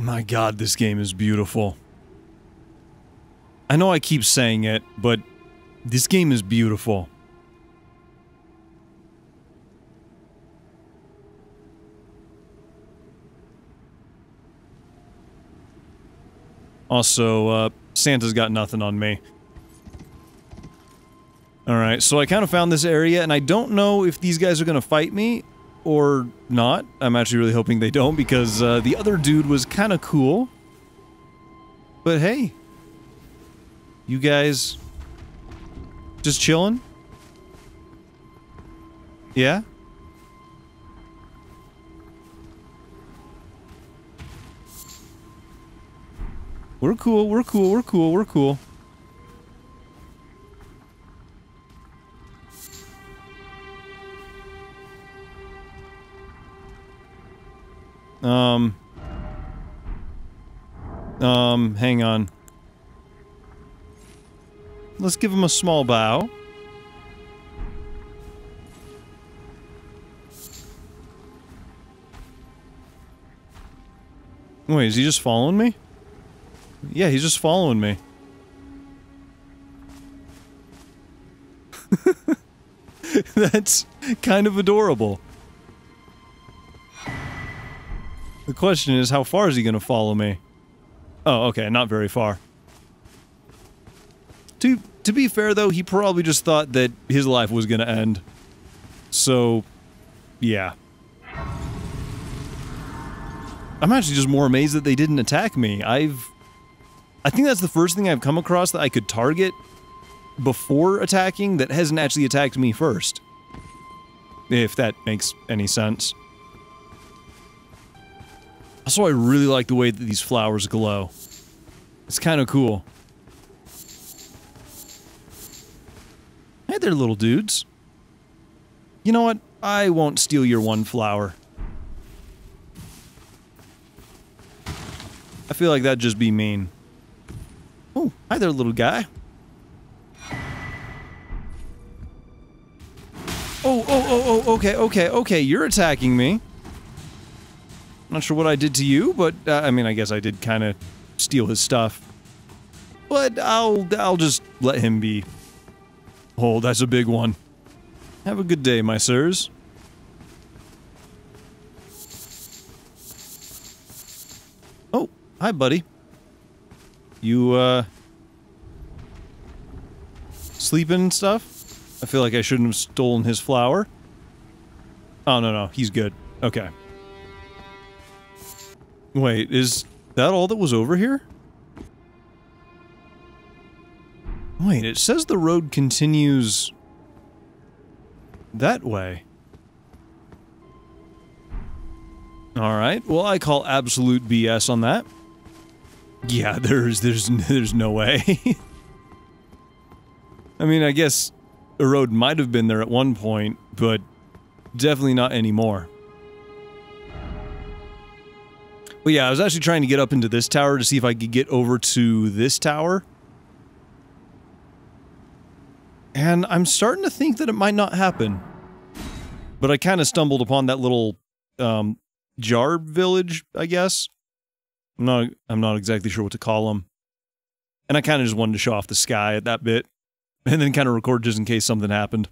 My god, this game is beautiful. I know I keep saying it, but this game is beautiful. Also, uh, Santa's got nothing on me. Alright, so I kind of found this area, and I don't know if these guys are gonna fight me or not. I'm actually really hoping they don't, because uh, the other dude was kind of cool. But hey, you guys just chilling? Yeah? We're cool, we're cool, we're cool, we're cool. Um. Um, hang on. Let's give him a small bow. Wait, is he just following me? Yeah, he's just following me. That's kind of adorable. The question is, how far is he gonna follow me? Oh, okay, not very far. To, to be fair though, he probably just thought that his life was gonna end. So, yeah. I'm actually just more amazed that they didn't attack me. I've... I think that's the first thing I've come across that I could target before attacking that hasn't actually attacked me first. If that makes any sense. Also, I really like the way that these flowers glow. It's kind of cool. Hey there, little dudes. You know what? I won't steal your one flower. I feel like that'd just be mean. Oh, hi there, little guy. Oh, oh, oh, oh, okay, okay, okay, you're attacking me. Not sure what I did to you, but, uh, I mean, I guess I did kind of steal his stuff. But I'll, I'll just let him be. Oh, that's a big one. Have a good day, my sirs. Oh, hi, buddy. You, uh... Sleeping and stuff? I feel like I shouldn't have stolen his flower. Oh, no, no, he's good. Okay. Wait, is that all that was over here? Wait, it says the road continues... that way. Alright, well I call absolute BS on that. Yeah, there's, there's, there's no way. I mean, I guess a road might have been there at one point, but definitely not anymore. But yeah, I was actually trying to get up into this tower to see if I could get over to this tower. And I'm starting to think that it might not happen. But I kind of stumbled upon that little um, jar village, I guess. I'm not I'm not exactly sure what to call them. And I kind of just wanted to show off the sky at that bit. And then kind of record just in case something happened.